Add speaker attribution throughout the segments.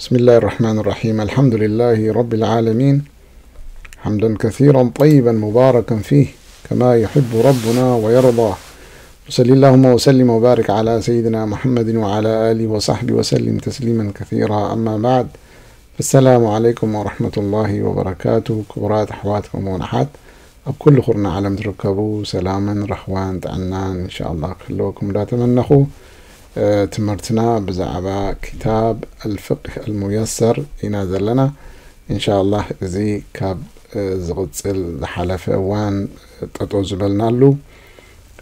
Speaker 1: بسم الله الرحمن الرحيم الحمد لله رب العالمين حمدا كثيرا طيبا مباركا فيه كما يحب ربنا ويرضى وصلى اللهم وسلم وبارك على سيدنا محمد وعلى آله وصحبه وسلم تسليما كثيرا أما بعد السلام عليكم ورحمة الله وبركاته كبرات أحواتكم ومنحات أب كل خرنا علم تركبوا سلاما رحوان تعنان إن شاء الله كلكم لا تمنخوا أه، تمرتنا بزعبا كتاب الفقه الميسر ينازل لنا. إن شاء الله زي كاب أه، زغتل حلفة وان تطو زبلنا له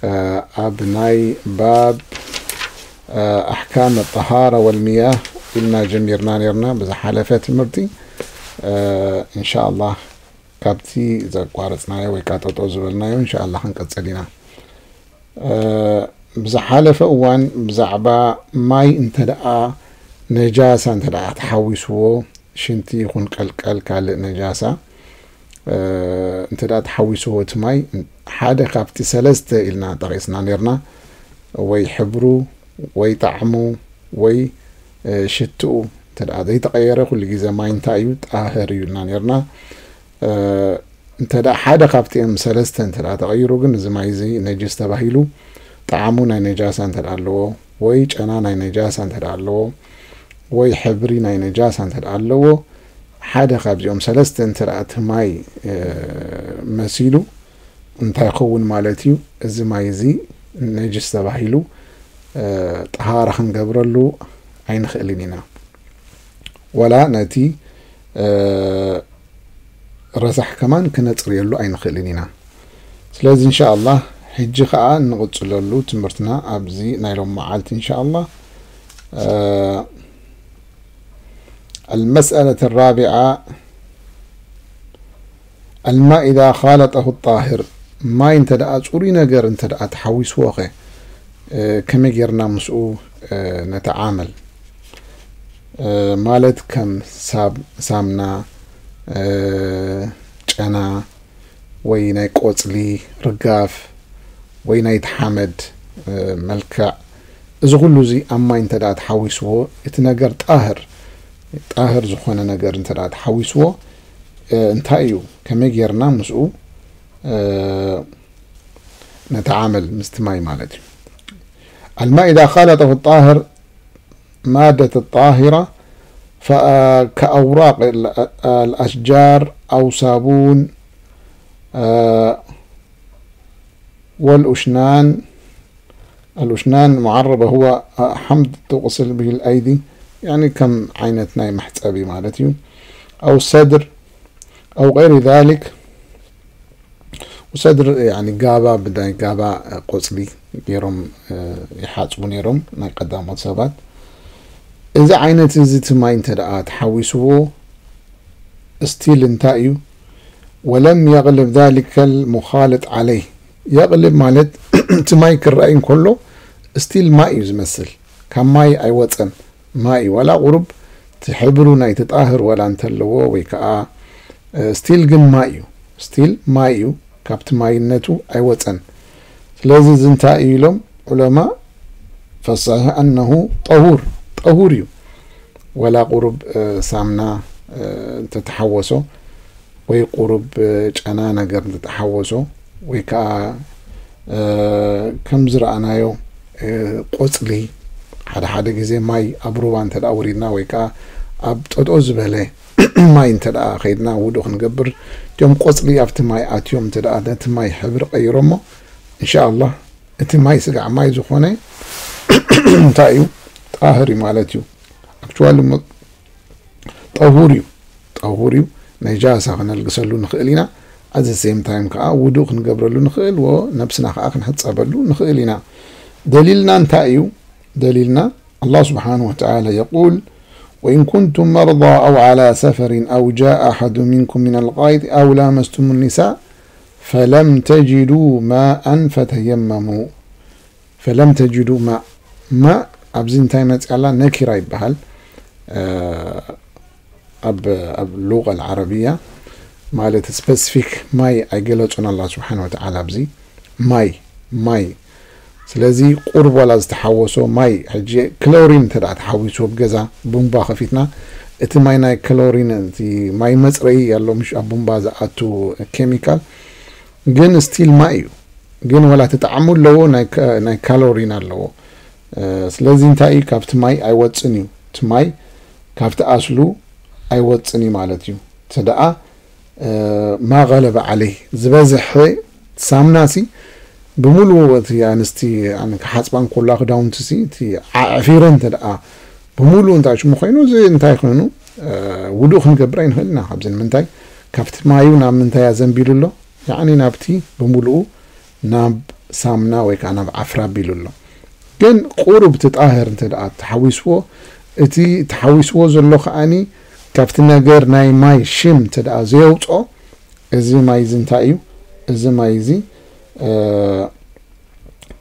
Speaker 1: أه، أبناي باب أحكام الطهارة والمياه. إلنا جميرنا نيرنا بزا حلفة تمرتي إن شاء الله كابتي إذا قارتنا ويكاتو زبلنا إن شاء الله هنكتسلنا ብዝሓለፈ እዋን ብዛዕባ ማይ እንተ ደኣ ነጃሳ እንተ ደኣ ተሓዊስዎ ሽንቲ ይኹን ቀልቀል ካልእ ነጃሳ እንተ ደኣ ተሓዊስዎ እቲ ማይ ሓደ ካብቲ ሰለስተ ኢልና ጠቂስና ነርና ወይ ሕብሩ ወይ ጣዕሙ ወይ ሽትኡ እንተ ደኣ ዘይተቀየረ ኩሉ ግዜ ማይ እንታይ እዩ? ጣህር እዩ ነርና እንተ ደኣ ሓደ ካብቲኦም ሰለስተ እንተ ደኣ ተቀይሩ ግን እዚ ማይ እዚ ነጅስ ተባሂሉ ጣዕሙ ናይ ነጃሳ እንተ ደኣ ኣለዎ ወይ ጨና ናይ ነጃሳ እንተ ደኣ ኣለዎ ወይ ሕብሪ ናይ ነጃሳ እንተ ደኣ ኣለዎ ሓደ ካብዚኦም ሰለስተ እንተ ደኣ እቲ ማይ መሲሉ እንታይ ይኸውን ማለት እዩ እዚ ማይ እዚ ነጅስ ተባሂሉ ጠሃራ ክንገብረሉ ኣይንኽእልን ኢና ወላ ነቲ ረሳሕ ከማን ክነፅርየሉ ኣይንኽእልን ኢና ስለዚ እንሻ ኣላህ ሕጂ ከዓ እንቕፅለሉ ትምህርትና ኣብዚ ናይ ሎም መዓልቲ እንሻ ኣላህ المسألة الرابعة الماء إذا خالطه الطاهر ما انت دأ صوري نجر انت دأ تحويس وخي كما جرنا مسؤو نتعامل مالت كم ساب سامنا ጨና ወይ ናይ ቆፅሊ ርጋፍ ወይ ናይ ተሓመድ መልክዕ እዚ ኩሉ እዚ ኣብ ማይ እንተ ደኣ ተሓዊስዎ እቲ ነገር ጣህር ጣህር ዝኾነ ነገር እንተ ደኣ ተሓዊስዎ እንታይ እዩ ከመይ ጌርና ምስኡ ነተዓመል ምስቲ ማይ ማለት እዩ الماء إذا خالطه الطاهر مادة الطاهرة كأوراق الأشجار أو صابون والأشنان الأشنان معربة هو حمد تغسل به الأيدي يعني كم عينة ناي محتسبي مالتي أو الصدر أو غير ذلك. وصدر يعني قابا بدا قابا قصلي يروم يحاسبو نيروم ناي قدامات سبات إذا عينة زيت ما انت تحوسه ستيل انتايو ولم يغلب ذلك المخالط عليه. يغلب مالت تماي كرأين كله ستيل ماي يزمسل كم ماي اي واتسن ماي ولا غرب تحبرو ناي تتآهر ولا انتلو ويكا ستيل جن مايو ستيل مايو كابت ماي نتو اي أيوة. واتسن سلازي زنتا إيلوم علماء فصح أنه طهور. طهور يو. ولا قرب آه، سامنا آه، تتحوسو. وي قرب آه، جانا نقر تتحوسو. ወይ ከዓ ከም ዝረኣናዮ ቆፅሊ ሓደ ሓደ ግዜ ማይ ኣብ ሩባ እንተ ደኣ ውሪድና ወይ ከዓ ኣብ ጠጦ ዝበለ ማይ እንተ ደኣ ከይድና ውዱእ ክንገብር እትዮም ቆፅሊ ኣብቲ ማይ ኣትዮም እንተ ደኣ ነቲ ማይ ሕብሪ ቀይሮ እሞ እንሻ ኣላህ እቲ ማይ ስጋዕ ማይ ዝኾነ እንታይ እዩ ጣህር እዩ ማለት እዩ ኣክቹዋሊ ጠሁር እዩ ጠሁር እዩ ነጃሳ ክነልግሰሉ ንኽእል ኢና ኣዘ ሴም ታይም ከዓ ውዱእ ክንገብረሉ ንኽእል ወ ነብስና ከዓ ክንሕፀበሉ ንኽእል ኢና ደሊልና እንታይ እዩ دليلنا الله سبحانه وتعالى يقول وإن كنتم مرضى أو على سفر أو جاء أحد منكم من الغائط أو لامستم النساء فلم تجدوا ماء فتيمموا فلم تجدوا ماء ماء أبزين تايمت على نكرة يبهل أب أب اللغة العربية ማለት ስፐሲፊክ ማይ ኣይገለፁን ኣላ ስብሓን ወተዓላ ኣብዚ ማይ ማይ። ስለዚ ቁርብ ዋላ ዝተሓወሶ ማይ ሕጂ ክሎሪን እንተ ደኣ ተሓዊሱ ብገዛ ቡምባ ከፊትና እቲ ማይ ናይ ክሎሪን እቲ ማይ መፅረይ ያሎ ምሽ ኣብ ቡምባ ዝኣቱ ኬሚካል ግን ስቲል ማይ እዩ። ግን ወላ እቲ ኣለዎ ናይ ካሎሪን ኣለዎ። ስለዚ እንታይ እዩ? ካብቲ ማይ ኣይወፅን እዩ። እቲ ማይ ካብቲ ኣስሉ ኣይወፅን እዩ ማለት እዩ። እንተ ደኣ ማ ገለበ ዓለይ ዝበዝሐ ሳምናሲ ብምሉእ እቲ ኣንስቲ ክሓፅባን ኮላ ክዳውንቲ ሲ እቲ ዓዕፊረ እንተ ደኣ ብምሉእ እንታይ ሽሙ ኮይኑ እዚ እንታይ ኮይኑ ውዱእ ክንገብር ኣይንኽእል ኢና። ካብዚ ንምንታይ? ካብቲ ማዩ ናብ ምንታይ ኣዘንቢሉ ኣሎ? ያዕኒ ናብቲ ብምሉኡ ናብ ሳምና ወይ ከዓ ናብ ዓፍራ ኣቢሉ ኣሎ። ግን ቁሩብ እቲ ጣህር እንተ ደኣ ተሓዊስዎ እቲ ተሓዊስዎ ዘሎ ከዓኒ ካብቲ ነገር ናይ ማይ ሽም እንተ ደኣ ዘየውፅኦ እዚ ማይ እዚ እንታይ እዩ እዚ ማይ እዚ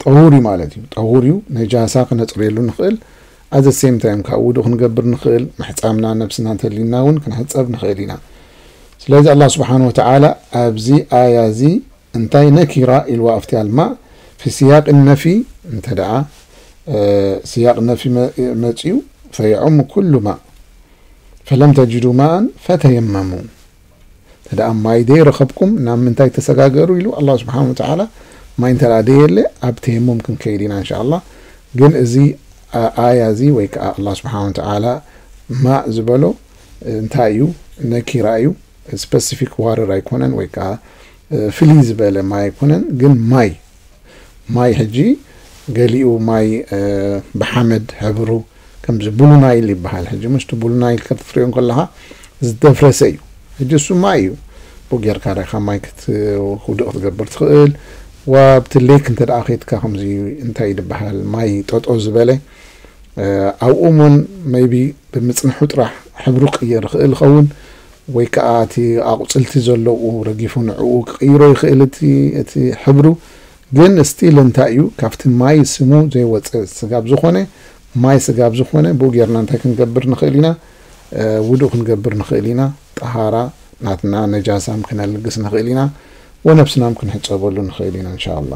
Speaker 1: ጠሁር እዩ ማለት እዩ ጠሁር እዩ ነጃሳ ክነፅርየሉ ንኽእል ኣዘ ሴም ታይም ካብ ውዱእ ክንገብር ንኽእል ምሕፃምና ነብስና እንተሊና እውን ክንሕፀብ ንኽእል ኢና ስለዚ ኣላ ስብሓን ወተዓላ ኣብዚ ኣያ እዚ እንታይ ነኪራ ኢልዋ ኣብቲ ኣልማ ፊ ስያቅ ነፊ እንተ ደኣ ስያቅ ነፊ መፅኡ ፈየዑሙ ኩሉ ማ ፈለም ተጅዱ ማእን ፈተየመሙ እንተ ማይ ደይረኸብኩም ናብ ምንታይ ተሰጋገሩ ኢሉ ኣላ ስብሓን ወተዓላ ማይ እንተ ደየለ ኣብ ተየሙም ክንከይድ ኢና እንሻ ኣላ ግን እዚ ኣያ እዚ ወይ ከዓ ኣላ ስብሓን ወተዓላ ማእ ዝበሎ እንታይ እዩ ነኪራ እዩ ስፐሲፊክ ዋርር ኣይኮነን ወይ ከዓ ፍልይ ዝበለ ማይ ኣይኮነን ግን ማይ ማይ ሕጂ ገሊኡ ማይ ብሓመድ ሕብሩ ከምዚ ቡሉናይል ይበሃል ሕጂ ምስቲ ቡሉናይል ክትፍርዮ ከለካ ዝተፍረሰ እዩ ሕጂ እሱ ማይ እዩ ብኡ ጌርካ ዳይካ ማይ ክትውድቕ ክትገብር ትኽእል ወብቲ ሌክ እንተ ደኣ ከይትካ ከምዚ እንታይ ዝበሃል ማይ ጠጦ ዝበለ ኣብኡ እውን መይቢ ብምፅንሑ ጥራሕ ሕብሩ ክቅየር ይኽእል ይኸውን ወይ ከዓ እቲ ኣቁፅልቲ ዘለዉ ረጊፉ ንዕኡ ክቅይሮ ይኽእል እቲ ሕብሩ ግን ስቲል እንታይ እዩ ካብቲ ማይ ስሙ ዘይወፅእ ስጋብ ዝኾነ ማይ ስጋ ዝኾነ ብኡ ጌርና እንታይ ክንገብር ንኽእል ኢና? ውዱእ ክንገብር ንኽእል ኢና? ጠሃራ ናትና ነጃሳም ክነልግስ ንኽእል ኢና? ወነብስናም ክንሕፀበሉ ንኽእል ኢና እንሻ ላ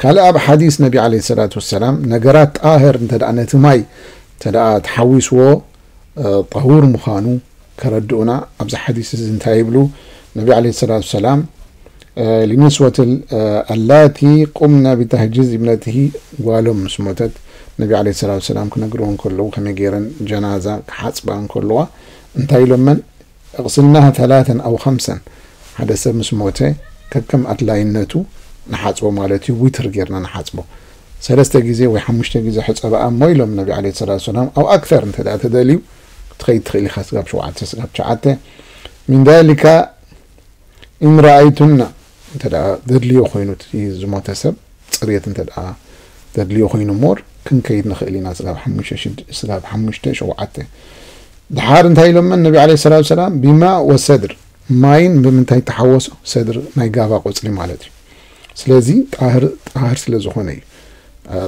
Speaker 1: ካልእ ኣብ ሓዲስ ነቢ ዓለ ሰላት ወሰላም ነገራት ጣህር እንተ ደኣ ነቲ ማይ እንተ ደኣ ተሓዊስዎ ጠሁር ምዃኑ ከረድኡና። ኣብዚ ሓዲስ እዚ እንታይ ይብሉ? ነቢ ዓለ ሰላት ወሰላም ሊንስወት ኣላቲ ቁምና ብተህጂዝ እብነትሂ ጓሎም ምስ ሞተት نبي عليه الصلاة والسلام كنا قرون كله كما جيرن جنازة كحاسبة كلها انت يلو من غسلناها ثلاثا أو خمسا هذا سب مسموته ككم أتلاي النتو نحاسبه مالتي ويتر جيرنا نحاسبه سلسة جيزي ويحمشت جيزي حس أبقى مويلو من نبي عليه الصلاة والسلام أو أكثر انت لا تدليو تخيل تخيل خاص قبش وعاتي سقبش من ذلك إن رأيتنا انت لا تدليو خينو تزموته سب تصريت انت لا تدليو خينو مور ክንከይድ ንኽእል ኢና ስጋብ ሓሙሽተ ሸውዓተ ድሓር እንታይ ኢሎመን ነቢ ዓለ ሰላት ሰላም ቢማ ወሰድር ማይን ብምንታይ ተሓወሶ ሰድር ናይ ጋባ ቆፅሊ ማለት እዩ ስለዚ ጣህር ስለ ዝኾነ እዩ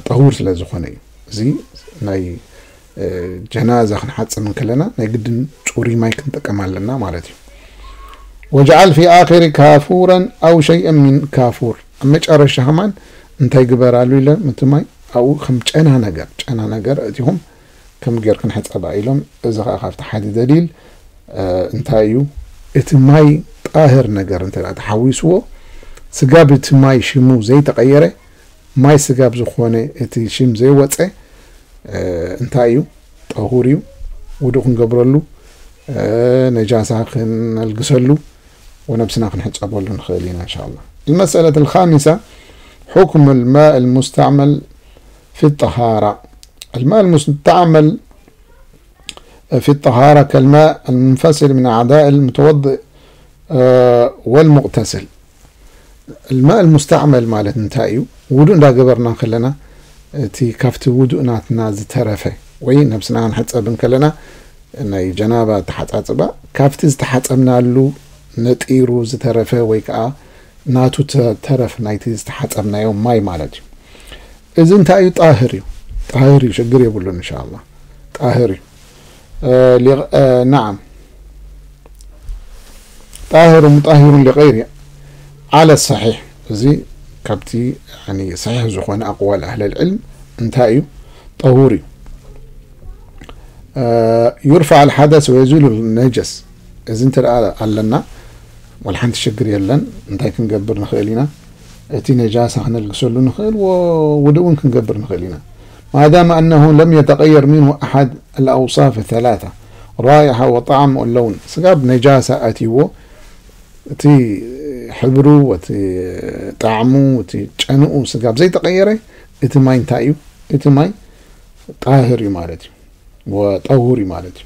Speaker 1: ጠሁር ስለ ዝኾነ እዩ እዚ ናይ ጀናዛ ክንሓፅብ ከለና ናይ ግድን ጩሪ ማይ ክንጥቀም ኣለና ማለት እዩ ወጀዓል ፊ ኣኺሪ ካፉረን ኣው ሸይአን ሚን ካፉር ኣብ መጨረሻ ከማን እንታይ ግበራሉ ኢሎም እቲ ማይ ኣብኡ ከም ጨና ነገር ጨና ነገር እቲኹም ከም ጌርክን ሕፀባ ኢሎም እዚ ከዓ ካብቲ ሓደ ደሊል እንታይ እዩ እቲ ማይ ጣህር ነገር እንተ ተሓዊስዎ ስጋብ እቲ ማይ ሽሙ ዘይተቀየረ ማይ ስጋብ ዝኾነ እቲ ሽም ዘይወፀ እንታይ እዩ ጠሁር እዩ ውዱእ ክንገብረሉ ነጃሳ ክነልግሰሉ ونفسنا كنحسبوا نخلينا إن شاء الله المسألة الخامسة حكم الماء المستعمل في الطهارة الماء المستعمل في الطهارة كالماء المنفصل من أعداء المتوضئ والمغتسل الماء المستعمل ማለት እንታይ እዩ ውዱእ እንዳገበርና ከለና እቲ ካብቲ ውዱእናትና ዝተረፈ ወይ ነብስና ክንሕፀብን ከለና ናይ ጀናባ ተሓፃፅባ ካብቲ ዝተሓፀብናሉ ነጢሩ ዝተረፈ ወይ ከዓ ናቱ ተረፍ ናይቲ ዝተሓፀብናዮ ማይ ማለት እዩ እዚ እንታይ እዩ ጣህር እዩ ጣህር እዩ ሽግር የብሉን እንሻ ላ ጣህር እዩ ናዓም ጣህር ሙጣሂሩን ሊቀይር على الصحيح زي كابتي يعني صحيح زخون أقوال أهل العلم انتايو طهوري يرفع الحدث ويزول النجس እዚ እንተ ደኣ ኣለና ወላ ሓንቲ ሽግር የለን እንታይ ክንገብር ንኽእል ኢና እቲ ነጃሳ ክነልግሰሉ ንኽእል ውድእ እውን ክንገብር ንኽእል ኢና ما دام أنه لم يتغير منه أحد الأوصاف الثلاثة رائحة وطعم واللون سقاب نجاسة أتيو تي حبرو وتي طعمو وتي ጨንኡ سقاب زي تغيره እቲ ማይ እንታይ እዩ እቲ ማይ ጣህር እዩ ማለት እዩ وطهور ማለት እዩ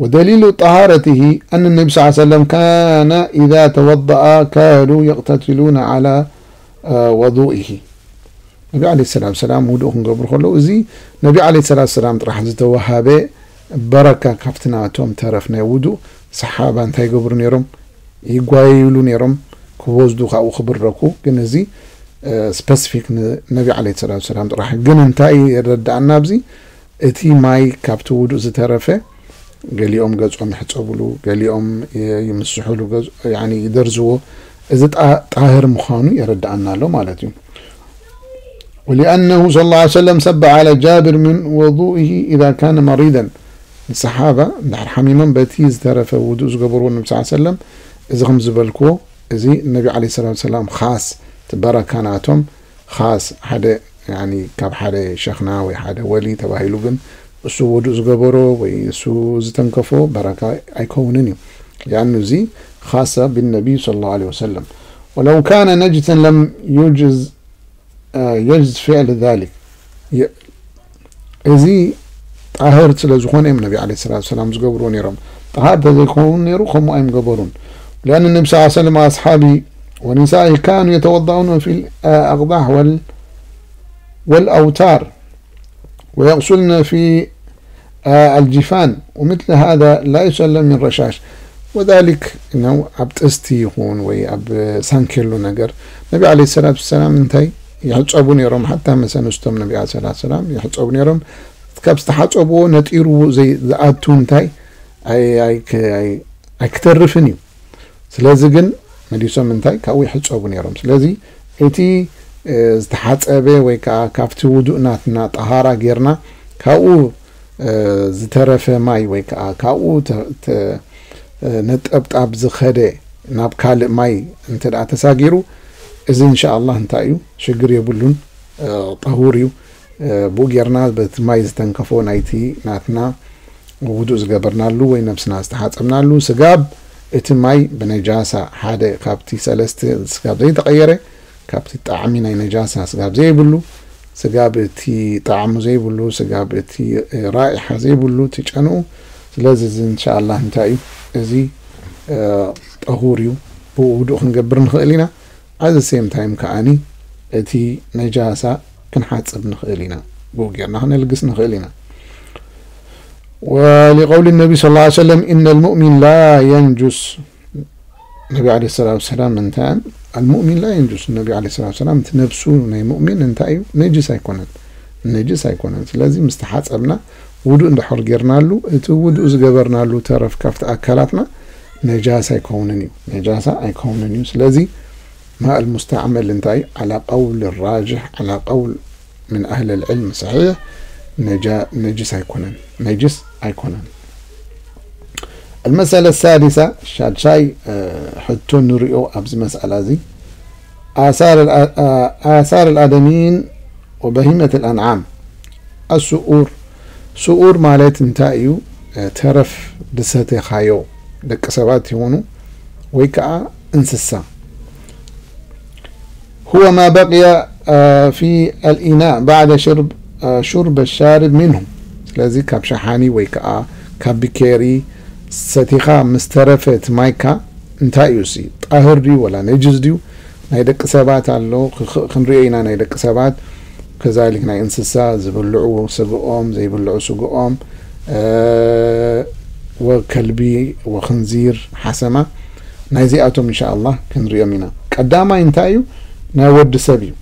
Speaker 1: ودليل طهارته أن النبي صلى الله عليه وسلم كان إذا توضأ كانوا يقتتلون على ወضኢሂ ነቢ ለ ሰላት ሰላም ውድኡ ክንገብሩ ከለዉ እዚ ነቢ ለ ሰላት ሰላም ጥራሕ ዝተዋሃበ በረካ ካብቲ ናቶም ተረፍ ናይ ውዱእ ሰሓባ እንታይ ገብሩ ነይሮም ይጓይሉ ነይሮም ክወስዱ ካብኡ ክብረኩ ግን እዚ ስፐሲፊክ ነቢ ለ ሰላት ሰላም ጥራሕ ግን እንታይ የረዳእና ብዚ እቲ ማይ ካብቲ ውዱእ ዝተረፈ ገሊኦም ገጾም ይሕፀብሉ ገሊኦም ይምስሕሉ ይደርዝዎ እዚ ጣህር ምዃኑ የረዳእና ኣሎ ማለት እዩ ولأنه صلى الله عليه وسلم سب على جابر من وضوئه إذا كان مريضا الصحابة دحر حميما بتي زترف وضوء زقبروا النبي صلى الله عليه وسلم إذا خم زبلكو إذا النبي عليه الصلاة والسلام خاص تبركاناتهم خاص حدا يعني كاب حدا شيخنا وي حدا ولي تباهيلو بن እሱ ውዱእ ዝገበሮ ወይ እሱ ዝተንከፎ በረካ ኣይከውንን እዩ لأنه زي خاصة بالنبي صلى الله عليه وسلم. ولو كان نجسا لم يجز يجز فعل ذلك. إذي طاهرت لزخون ام النبي عليه الصلاة والسلام زقبرون يرم طهارت لزخون يرخم ام قبرون لأن النبي صلى الله عليه وسلم أصحابي ونسائه كانوا يتوضعون في الأقضاح وال والأوتار ويغسلن في الجفان ومثل هذا لا يسلم من رشاش ወዛሊክ ነው። ኣብ ጥስቲ ይኹን ወይ ኣብ ሳንኬሉ ነገር ነቢ ዓለ ሰላት ሰላም እንታይ ይሕፀቡ ነይሮም። ሓታ መሰንስቶም ነቢ ለ ሰላት ሰላም ይሕፀቡ ነይሮም። ካብ ዝተሓፀብዎ ነጢሩ ዝኣቱ እንታይ? ኣይክተርፍን እዩ። ስለዚ ግን መዲሶም እንታይ? ካብኡ ይሕፀቡ ነይሮም። ስለዚ እቲ ዝተሓፀበ ወይ ከዓ ካብቲ ውዱእናትና ጠሃራ ጌርና ካብኡ ዝተረፈ ማይ ወይ ከዓ ካብኡ ነጠብጣብ ዝኸደ ናብ ካልእ ማይ እንተ ደኣ ተሳጊሩ እዚ እንሻ ላህ እንታይ እዩ? ሽግር የብሉን። ጠሁር እዩ። ብኡ ጌርና በቲ ማይ ዝተንከፎ ናይቲ ናትና ውዱእ ዝገበርናሉ ወይ ነብስና ዝተሓፀብናሉ ስጋብ እቲ ማይ ብነጃሳ ሓደ ካብቲ ሰለስተ ስጋብ ዘይተቐየረ ካብቲ ጣዕሚ ናይ ነጃሳ ስጋብ ዘይብሉ ስጋብ እቲ ጣዕሙ ዘይብሉ ስጋብ እቲ ራኢሓ ዘይብሉ እቲ ስለዚ እዚ እንሻ እንታይ እዩ እዚ ጠሁር እዩ ብኡ ውዱእ ክንገብር ንኽእል ኢና ኣዚ ሴም ታይም ከዓኒ እቲ ነጃሳ ክንሓፅብ ንኽእል ኢና ብኡ ጌርና ክነልግስ ንኽእል ኢና ولقول النبي صلى الله عليه وسلم إن المؤمن لا ينجس النبي عليه الصلاة والسلام انتان المؤمن لا ينجس النبي عليه الصلاة والسلام تنبسو مؤمن انتايو نجس ኣይኮነን ነጅስ ኣይኮነን ስለዚ ምስተሓፀብና ውዱእ እንድሕር ጌርናሉ እቲ ውዱእ ዝገበርናሉ ተረፍ ካብቲ ኣካላትና ነጃሳ ኣይከውንን እዩ ነጃሳ ኣይከውንን እዩ ስለዚ ما المستعمل انتاي على قول الراجح على قول من أهل العلم صحيح نجا نجس أيكونن نجس أيكونن المسألة السادسة شاد شاي حتى نريو أبز مسألة زي آثار آثار الآدميين وبهيمة الأنعام السؤور سؤور مالت انتايو ترف دساتي خايو دك سبات يونو ويكا انسسا هو ما بقي في الإناء بعد شرب شرب الشارب منه ስለዚ ካብ ሸሓኒ ወይ ከዓ ካብ ቢኬሪ ሰቲኻ ምስ ተረፈት ማይካ እንታይ እዩ ሲ ጣህር ድዩ ወላ ነጅስ ድዩ ናይ ደቂ ሰባት ኣሎ ክንሪኦ ኢና ናይ ደቂ ሰባት ከዛሊክ ናይ እንስሳ ዝብልዑ ስግኦም ዘይብልዑ ስግኦም ወከልቢ ወክንዚር ሓሰማ ናይዚኣቶም እንሻ ላህ ክንሪኦም ኢና ቀዳማይ እንታይ እዩ ናይ ወዲ ሰብ እዩ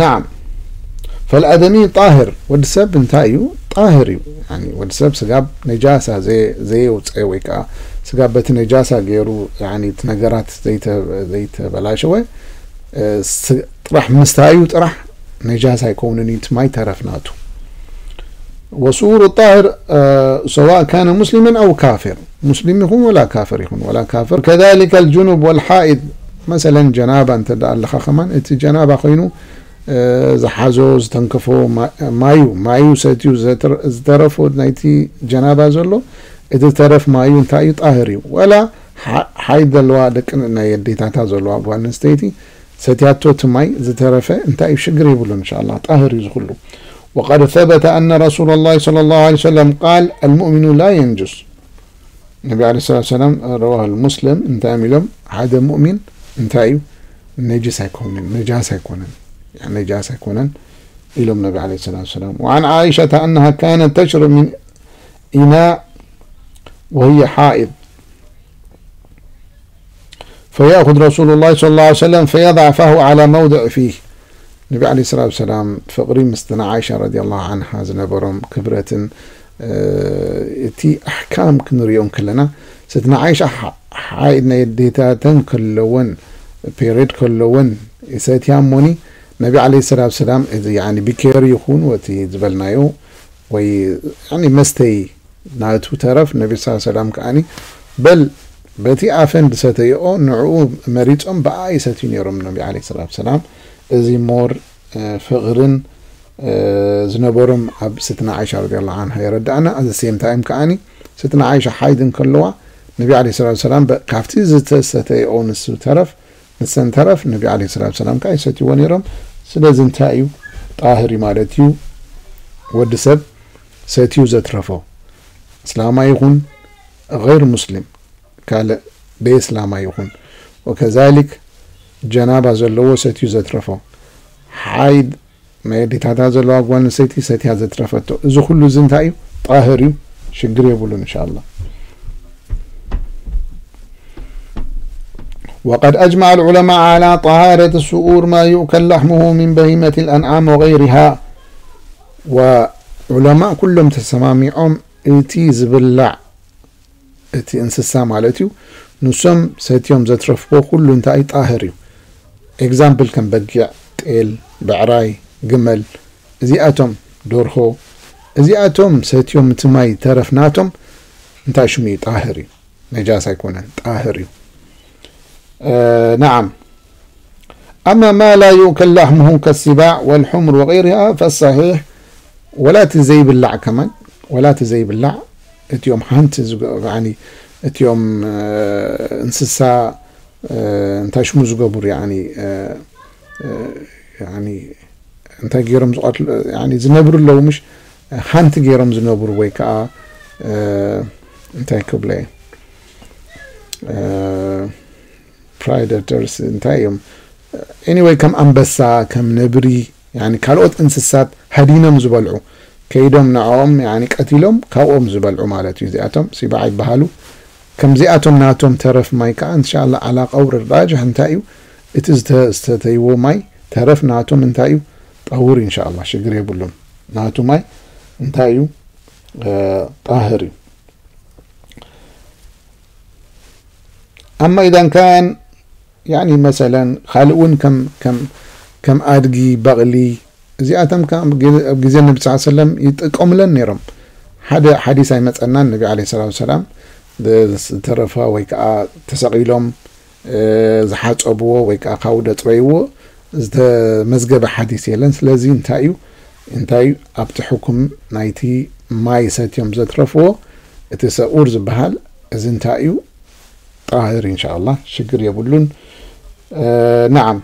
Speaker 1: ናዓም فالآدمي طاهر ودسب انتايو طاهر يعني ودسب سقاب نجاسة زي زي وصي ويكا سقاب بت نجاسة غيرو يعني تنقرات زيت زيت بلا شوي طرح مستايو طرح نجاسة يكون نيت ما يتعرف ناتو وسؤور الطاهر آه سواء كان مسلما أو كافر مسلم يكون ولا كافر يكون ولا كافر كذلك الجنوب والحائض مثلا جنابة انت لخ خمان انت جنابة خينو آه زحازو زتنكفو مايو مايو سيتيو زترفو نايتي جنابة زلو إذا ترف مايو انتايو طاهري ولا حيد الوا دك ናይ የዴታታ ዘለዋ ጓል ኣንስተይቲ ሰትያቶ እቲ ማይ ዝተረፈ እንታይ እዩ ሽግር ይብሉ እንሻ الله طاهر ዝኩሉ وقد ثبت أن رسول الله صلى الله عليه وسلم قال المؤمن لا ينجس النبي عليه الصلاة والسلام رواه المسلم انت لهم هذا مؤمن انت أيو نجس يكون نجاس يكون يعني نجاس يكون إلى النبي عليه الصلاة والسلام وعن عائشة أنها كانت تشرب من إناء وهي حائض فيأخذ رسول الله صلى الله عليه وسلم فيضع فه على موضع فيه. النبي عليه الصلاة والسلام فقري مستنا عائشة رضي الله عنها زنبرم كبرة إتي أحكام كنريون كلنا. ستنا عائشة حايدنا يديتاتن كلون بيريد كلون يساتيام موني النبي عليه الصلاة والسلام يعني بكير يخون وتي زبلنايو وي يعني مستي ناتو ترف. النبي صلى الله عليه وسلم كأني بل በቲ ኣፈን ብሰተይኦ ንዕኡ መሪፆም ብኣ ይሰትዩ ነይሮም ነቢ ለ ሰላት ሰላም እዚ ሞር ፍቕርን ዝነበሮም ኣብ ስትና ዓይሻ ረዲ ላ ዓንሃ የረዳእና ኣዚ ሴም ታይም ከዓኒ ስትና ዓይሻ ሓይድ እንከለዋ ነቢ ለ ስላት ሰላም ካብቲ ዝተሰተይኦ ንሱ ተረፍ ንሰን ተረፍ ነቢ ለ ስላት ሰላም ከዓ ይሰትይዎ ነይሮም ስለዚ እንታይ እዩ ጣህሪ ማለት እዩ ወዲ ሰብ ሰትዩ ዘትረፎ እስላማ ይኹን غይር ሙስሊም كالا دي إسلاما يخون وكذلك جنابة زلو ستي زترفو. حايد ما يدي تاتا زلو أقوان ستي ستي زترفتو إذا كل زنتايو طاهري شكري يقولون إن شاء الله. وقد أجمع العلماء على طهارة السؤور ما يؤكل لحمه من بهيمة الأنعام وغيرها. وعلماء كلهم تسمامي أم إتي زبلع እቲ እንስሳ ማለት እዩ ንሶም ሰትዮም ዘትረፍዎ ኩሉ እንታይ ጣህር እዩ ኤግዛምፕል ከም በጊዕ ጤል ብዕራይ ግመል እዚኣቶም ደርሆ እዚኣቶም ሰትዮም እቲ ማይ ተረፍናቶም እንታይ ሽሙ እዩ ጣህር እዩ ነጃስ ኣይኮነን ጣህር እዩ نعم أما ما لا يؤكل لحمه كالسباع والحمر وغيرها فالصحيح ولا تزيب اللع كمان ولا تزيب اللع እትዮም ሓንቲ እትዮም እንስሳ እንታይ ሽሙ ዝገብሩ እንታይ ገይሮም ዝቀትሉ ዝነብሩ ኣለዉ ምሽ ሓንቲ ገይሮም ዝነብሩ ወይ ከዓ እንታይ ክብለ ፕራይደተርስ እንታይ እዮም ኤኒወይ ከም ኣንበሳ ከም ነብሪ ካልኦት እንስሳት ሃዲኖም ዝበልዑ ከይዶም ንዕኦም ቀቲሎም ካብኦም ዝበልዑ ማለት እዩ እዚኣቶም ሲባዓ ይበሃሉ ከምዚኣቶም ናቶም ተረፍ ማይ ከዓ እንሻ ላ ዓላ ቀብሪ ራጅሕ እንታይ እዩ እቲ ዝተተይዎ ማይ ተረፍ ናቶም እንታይ እዩ ጠውር እንሻ ላ ሽግር የብሉን ናቱ ማይ እንታይ እዩ ጣህር እዩ أما إذا كان يعني مثلا خالقون كم كم كم أدقي بغلي እዚኣቶም ኣብ ግዜ ነቢ ስ ሰለም ይጥቀሙለን ነይሮም ሓደ ሓዲስ ኣይመፀናን ነቢ ለ ስላት ሰላም ዝተረፈ ወይ ከዓ ተሰቂሎም ዝሓፀብዎ ወይ ከዓ ካብኡ ደፅበይዎ ዝተመዝገበ ሓዲስ የለን ስለዚ እንታይ እዩ እንታይ እዩ ኣብቲ ሕኩም ናይቲ ማይ ሰትዮም ዘትረፍዎ እቲ ሰኡር ዝበሃል እዚ እንታይ እዩ ጣህር እንሻ ላ ሽግር የብሉን ናዓም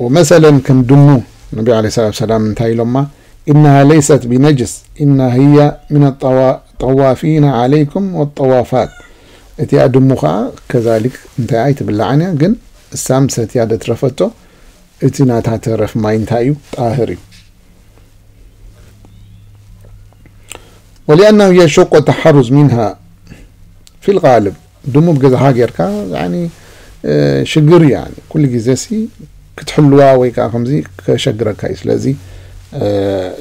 Speaker 1: ومثلا كم دمو النبي عليه الصلاة والسلام انتهي لما إنها ليست بنجس إنها هي من الطوافين عليكم والطوافات. إتي أدمو كذلك انتهي تبلعني قن السام ستيادة رفتو إتي ناتا ترف ما ينتهي طاهري. ولأنه يشق التحرز منها في الغالب. دمو بقزها غيركا يعني شقر يعني. كل جزاسي ክትሕልዋ ወይ ከዓ ከምዚ ከሸግረካ እዩ ስለዚ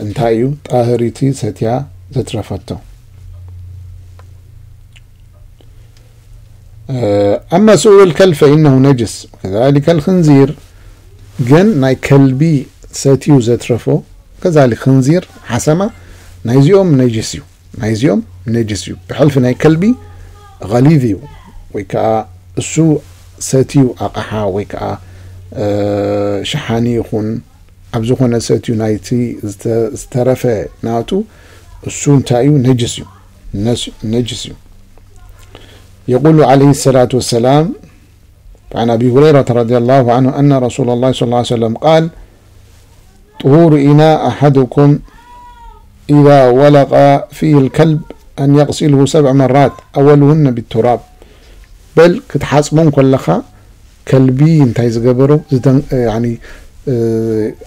Speaker 1: እንታይ እዩ ጣህሪቲ ሰትያ ዘትረፈቶ أما سوء الكلب فإنه نجس وكذلك الخنزير جن ناي كلبي ستيو زترفو كذلك خنزير حسمة نايزيوم نجسيو نايزيوم نجسيو بحلف ناي كلبي غليظيو ويكا السوء ستيو أقحا ويكا أه شحاني يخون ኣብ ዝኾነ ሰትዩ ናይቲ ዝተረፈ ናቱ እሱ እንታይ እዩ ነጅስ እዩ ነጅስ እዩ يقول عليه الصلاة والسلام عن أبي هريرة رضي الله عنه أن رسول الله صلى الله عليه وسلم قال طهور إناء أحدكم إذا ولق فيه الكلب أن يغسله سبع مرات أولهن بالتراب بل كتحاسبون كلها كلبي انتي زغبرو زدن يعني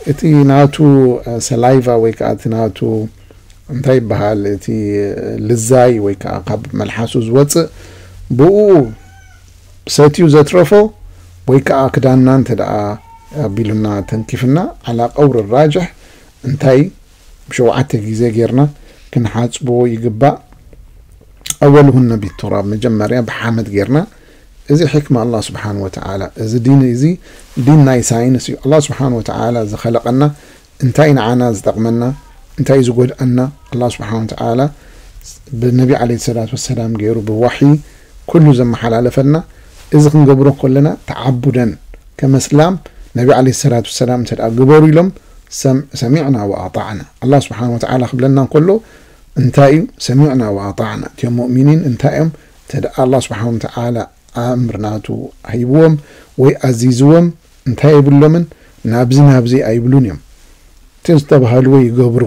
Speaker 1: اتي ناتو سلايفا ويك ناتو انتي بحال اتي لزاي ويك قب ملحاسو زوات بو ساتيو زترفو ويك اكدان نانت دعا بيلونا تنكيفنا على قور الراجح انتي بشو عتك زي غيرنا كن حاسبو يقبا اول هن بالتراب مجمريا بحامد غيرنا እዚ ሕክማ ኣላ ስብሓን ወተዓላ እዚ ዲን እዚ ዲን ናይ ሳይንስ እዩ ኣላ ስብሓን ወተዓላ ዝኸለቐና እንታይ ንዓና ዝጠቕመና እንታይ ዝጎድአና ኣላ ስብሓን ወተዓላ ብነቢ ዓለ ሰላት ወሰላም ገይሩ ብዋሕይ ኩሉ ዘመሓላለፈና እዚ ክንገብሮ ከለና ተዓቡደን ከም እስላም ነቢ ዓለ ሰላት ወሰላም እንተ ግበሩ ኢሎም ሰሚዕና ወኣጣዕና ኣላ ስብሓን ወተዓላ ክብለና እንከሎ እንታይ እዩ ሰሚዕና ወኣጣዕና እትዮም ሙእሚኒን እንታይ እዮም እንተ ኣላ ስብሓን ወተዓላ ኣምርናቱ ሂብዎም ወይ ኣዚዝዎም እንታይ የብሎምን ናብዚ ናብዚ ኣይብሉን እዮም እቲ ዝተባሃልዎ ይገብሩ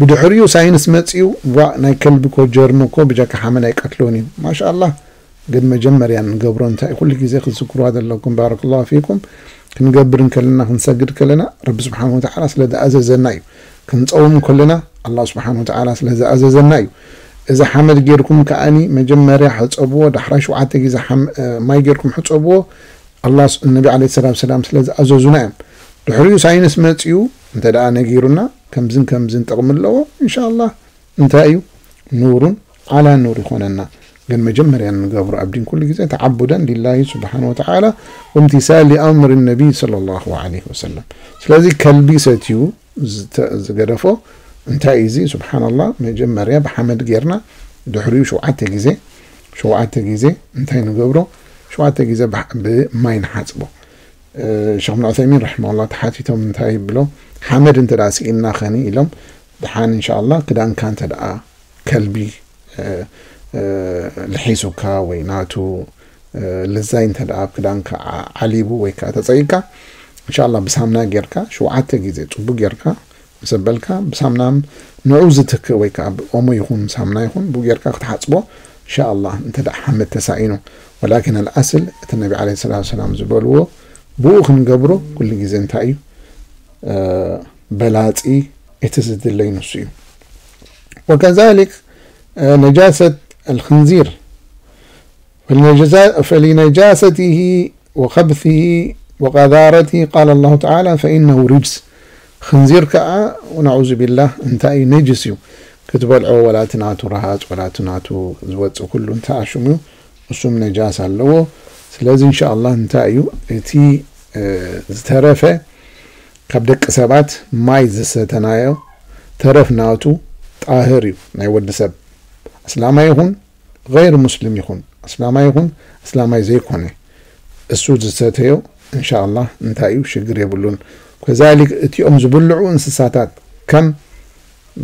Speaker 1: ብድሕሪኡ ሳይንስ መፅኡ ዋ ናይ ከልቢ ኮ ጀርኑ ኮ ብጃካ ሓመድ ኣይቀትሎን እዩ ማሻ ኣላህ ግን መጀመርያ ንገብሮ እንታይ ኩሉ ግዜ ክዝክርዋ ዘለኩም ባረክ ላሁ ፊኩም ክንገብር ከለና ክንሰግድ ከለና ረቢ ስብሓን ወተዓላ ስለ ዝኣዘዘና እዩ ክንፀውም ከለና ኣላ ስብሓን ወተዓላ ስለ ዝኣዘዘና እዩ إذا حمد جيركم كأني مجمرة حصبوه دحرش وعدت إذا حم ما يجيركم حصبوه الله النبي عليه الصلاة والسلام سلز أزوزنا. دحريو ساينس متيو انت دا نجيرنا كم زين كم زين تقم له؟ إن شاء الله. انت أيو. نور على نور إخواننا قال مجمر يعني نقبر عبدين كل جزء تعبدا لله سبحانه وتعالى وامتثال لأمر النبي صلى الله عليه وسلم. سلازي كلبي ستيو زقرفو. እንታይ እዚ ስብሓንላ መጀመርያ ብሓመድ ጌርና ድሕሪኡ ሸውዓተ ግዜ ሸውዓተ ግዜ እንታይ ንገብሮ ሸውዓተ ግዜ ብማይ ንሓፅቦ ሸክ ብን ዑሰይሚን ረሕማላ ተሓቲቶም እንታይ ይብሎ ሓመድ እንተ ደኣ ስኢልና ኸኒ ኢሎም ድሓን እንሻ ላ ክዳንካ እንተ ደኣ ከልቢ ልሒሱካ ወይ ናቱ ልዛይ እንተ ደኣ ክዳንካ ዓሊቡ ወይ ከዓ ተፀይካ እንሻ ላ ብሳምና ጌርካ ሸውዓተ ግዜ ፅቡቅ ጌርካ ዘበልካ ብሳምናም ንዑ ዝትክእ ወይ ከዓ ብኦሞ ይኹን ሳምና ይኹን ብኡ ጌርካ ክትሓፅቦ እንሻ ላ እንተ ዳ ሓመድ ተሳኢኑ ወላኪን ኣልኣስል እቲ ነቢ ዓለ ሰላት ሰላም ዝበልዎ ብኡ ክንገብሮ ኩሉ ግዜ እንታይ እዩ በላፂ እቲ ዝድለይ ንሱ እዩ وكذلك نجاسة الخنزير فلنجاسته وخبثه وقذارته قال الله تعالى فإنه رجس خنزير كعا ونعوذ بالله انتاي نجسيو كتبلعو ولا تناتو رهات ولا تناتو زوت كله انتا عشمو وسم نجاس اللو سلازي ان شاء الله انتايو اتي ዝተረፈ ካብ ደቂ ሰባት ማይ ዝሰተናዮ ተረፍ ናቱ ጣህር እዩ። ናይ ወዲ ሰብ እስላማ ይኹን غይር ሙስሊም ይኹን እስላማ ይኹን እስላማይ ዘይኮነ ان شاء الله እንታይ እዩ። ሽግር ከዛሊክ እቲኦም ዝብልዑ እንስሳታት ከም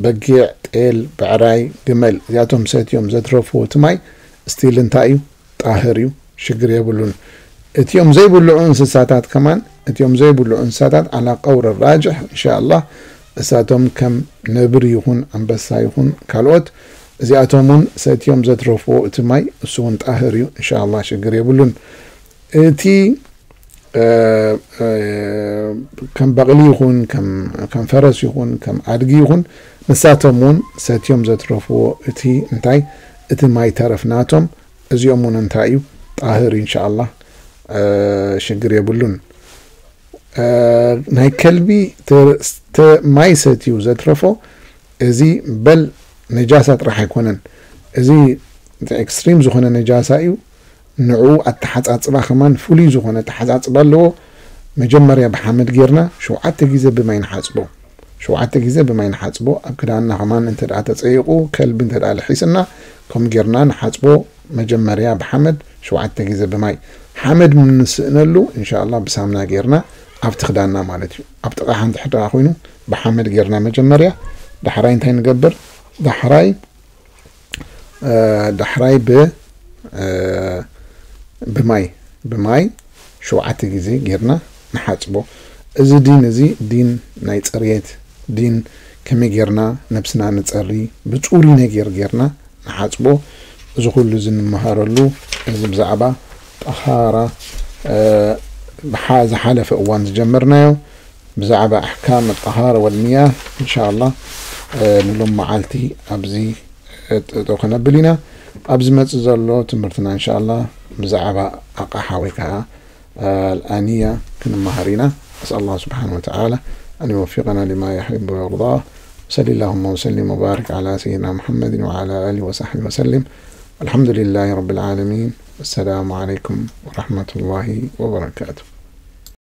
Speaker 1: በጊዕ ጤል ብዕራይ ግመል እዚኣቶም ሰትዮም ዘትረፍዎ እቲ ማይ ስቲል እንታይ እዩ ጣህር እዩ ሽግር የብሉን እቲኦም ዘይብልዑ እንስሳታት ከማን እቲኦም ዘይብልዑ እንስሳታት ዓላ ቀውሪ ራጅሕ እንሻ ኣላህ እሳቶም ከም ነብሪ ይኹን ኣንበሳ ይኹን ካልኦት እዚኣቶም እውን ሰትዮም ዘትረፍዎ እቲ ማይ እሱ እውን ጣህር እዩ እንሻ ላ ሽግር የብሉን እቲ كم بغلي يخون كم كم فرس يخون كم عدقي يخون. نساتهم ون زت زترفو اتي انتاي اتي ماي ترفناتهم ازيوم ون انتايو طاهر ان شاء الله شقر يبلون ناي كلبي ماي زت زترفو ازي بل نجاسات راح يكونن ازي اكستريم زخون نجاسه يو ንዑ ኣተሓፃፅባ ከማን ፍሉይ ዝኾነ ተሓፃፅባ ኣለዎ። መጀመርያ ብሓመድ ጌርና ሸውዓተ ግዜ ብማይ ንሓፅቦ ሸውዓተ ግዜ ብማይ ንሓፅቦ ኣብ ክዳንና ከማን እንተ ደኣ ተፀይቁ ከልቢ እንተ ደኣ ልሒስና ከምኡ ጌርና ንሓፅቦ መጀመርያ ብሓመድ ሸውዓተ ግዜ ብማይ። ሓመድ ምንስእነሉ እንሻ ላ ብሳምና ጌርና ኣብቲ ክዳንና ማለት እዩ። ኣብ ጥቃ ሓንቲ ኮይኑ ብሓመድ ጌርና መጀመርያ ዳሕራይ እንታይ ንገብር? ዳሕራይ ዳሕራይ ብ ብማይ ብማይ ሸውዓተ ግዜ ጌርና ንሓፅቦ እዚ ዲን እዚ ዲን ናይ ፅርየት ዲን ከመይ ጌርና ነብስና ንፀሪ ብፁሩይ ነገር ጌርና ንሓፅቦ እዚ ኩሉ እዚ ንምሃረሉ እዚ ብዛዕባ ጠኻራ ዝሓለፈ እዋን ዝጀመርናዮ ብዛዕባ ኣሕካም ጠኻራ ወልሚያ እንሻ ላ ንሎም መዓልቲ ኣብዚ ጠጠው ክነብል ኢና ኣብ ዝመፅእ ዘሎ ትምህርትና እንሻ ላ ብዛዕባ ኣቕሓ ወይ ከዓ الآنية كنمهر هنا أسأل الله سبحانه وتعالى أن يوفقنا لما يحب ويرضاه صلى اللهم وسلم وبارك على سيدنا محمد وعلى آله وصحبه وسلم الحمد لله رب العالمين السلام عليكم ورحمة الله وبركاته